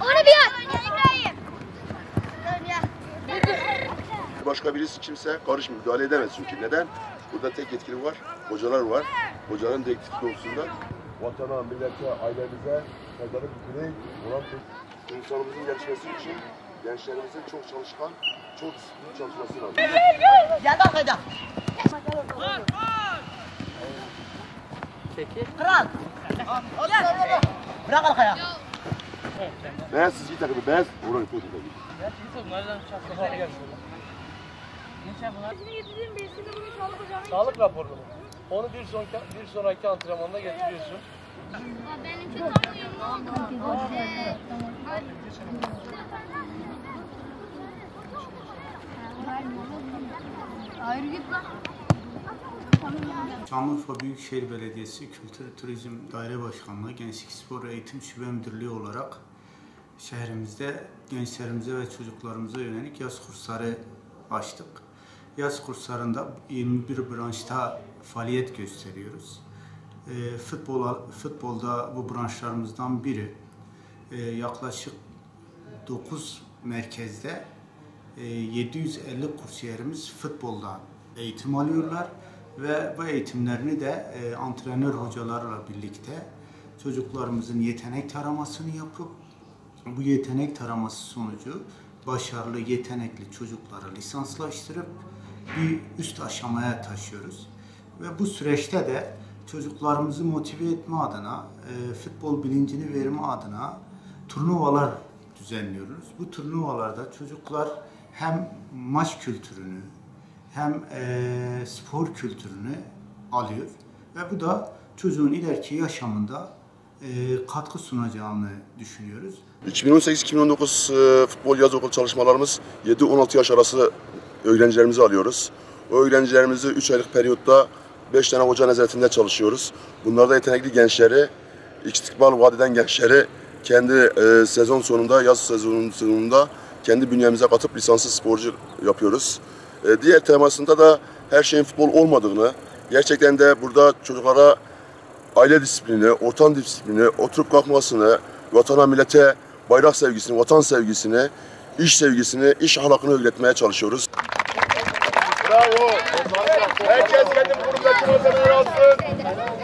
Onu bir. Başka birisi kimse karışmıyor, müdahale edemez çünkü. Neden? Burada tek yetkili var, hocalar var. Hocaların direktif doğrultusunda vatana, millete, ailemize, bir birey olan insanımızın gelişmesi için gençlerimizin çok çalışkan, çok disiplinli çalışması lazım. Gel bak hadi. Kral. Gel. Bırak arkaya. Beyaz çizgi takımı, beyaz, orayı koydu tabii. Sağlık raporunu mu? Onu bir sonraki, bir sonraki antrenmanda getiriyorsun. Benimki tam uyumlu oldu. Ayrı git. Şanlıurfa Büyükşehir Belediyesi Kültür Turizm Daire Başkanlığı Gençlik Spor Eğitim Şube Müdürlüğü olarak şehrimizde gençlerimize ve çocuklarımıza yönelik yaz kursları açtık. Yaz kurslarında 21 branşta faaliyet gösteriyoruz. Ee, futbol, futbolda bu branşlarımızdan biri. Ee, yaklaşık 9 merkezde e, 750 kursiyerimiz futbolda eğitim alıyorlar ve bu eğitimlerini de e, antrenör hocalarla birlikte çocuklarımızın yetenek taramasını yapıp bu yetenek taraması sonucu başarılı, yetenekli çocukları lisanslaştırıp bir üst aşamaya taşıyoruz. Ve bu süreçte de çocuklarımızı motive etme adına, e, futbol bilincini verme adına turnuvalar düzenliyoruz. Bu turnuvalarda çocuklar hem maç kültürünü hem e, spor kültürünü alıyor ve bu da çocuğun ileriki yaşamında e, katkı sunacağını düşünüyoruz. 2018-2019 e, futbol yaz okul çalışmalarımız 7-16 yaş arası öğrencilerimizi alıyoruz. O öğrencilerimizi 3 aylık periyotta 5 tane hoca nezaretinde çalışıyoruz. Bunlarda yetenekli gençleri, istikbal vaat eden gençleri kendi e, sezon sonunda, yaz sezonunun sonunda kendi bünyemize katıp lisanslı sporcu yapıyoruz. E, diğer temasında da her şeyin futbol olmadığını, gerçekten de burada çocuklara aile disiplini, ortam disiplini, oturup kalkmasını, vatana millete bayrak sevgisini, vatan sevgisini, iş sevgisini, iş ahlakını öğretmeye çalışıyoruz. Bravo. Herkes kendi grubundaki malzemeleri alsın.